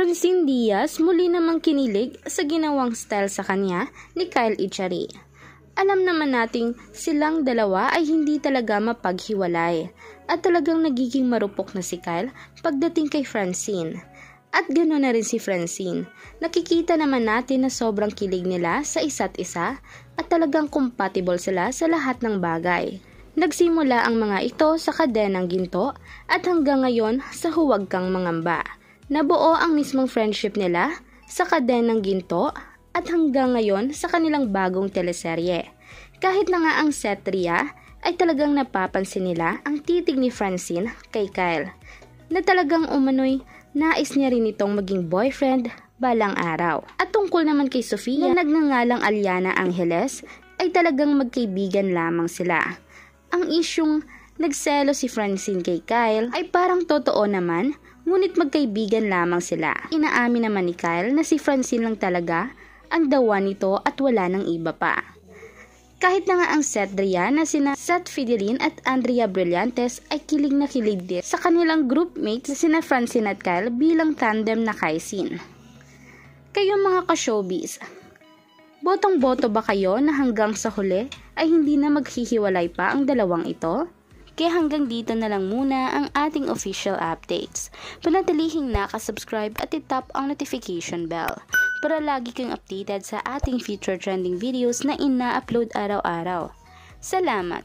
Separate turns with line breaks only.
Francine Diaz muli namang kinilig sa ginawang style sa kanya ni Kyle Echari. Alam naman nating silang dalawa ay hindi talaga mapaghiwalay at talagang nagiging marupok na si Kyle pagdating kay Francine. At gano'n na rin si Francine. Nakikita naman natin na sobrang kilig nila sa isa't isa at talagang compatible sila sa lahat ng bagay. Nagsimula ang mga ito sa kadenang ginto at hanggang ngayon sa huwag kang mangamba. Nabuo ang mismong friendship nila sa kadenang ginto at hanggang ngayon sa kanilang bagong teleserye. Kahit na nga ang setria ay talagang napapansin nila ang titig ni Francine kay Kyle na talagang umano'y nais niya rin itong maging boyfriend balang araw. At tungkol naman kay Sofia na nagngangalang Aliana Angeles ay talagang magkaibigan lamang sila. Ang isyong nagselo si Francine kay Kyle ay parang totoo naman ngunit magkaibigan lamang sila. Inaamin naman ni Kyle na si Francine lang talaga ang dawa nito at wala ng iba pa. Kahit na nga ang set Dria na sina Seth Fidelin at Andrea Brillantes ay kilig na kilig din sa kanilang groupmates na sina Francine at Kyle bilang tandem na kaisin. Kayo mga ka-showbiz, botong-boto ba kayo na hanggang sa huli ay hindi na maghihiwalay pa ang dalawang ito? Kaya hanggang dito na lang muna ang ating official updates. Panatilihing nakasubscribe at itap ang notification bell para lagi kang updated sa ating future trending videos na ina-upload araw-araw. Salamat!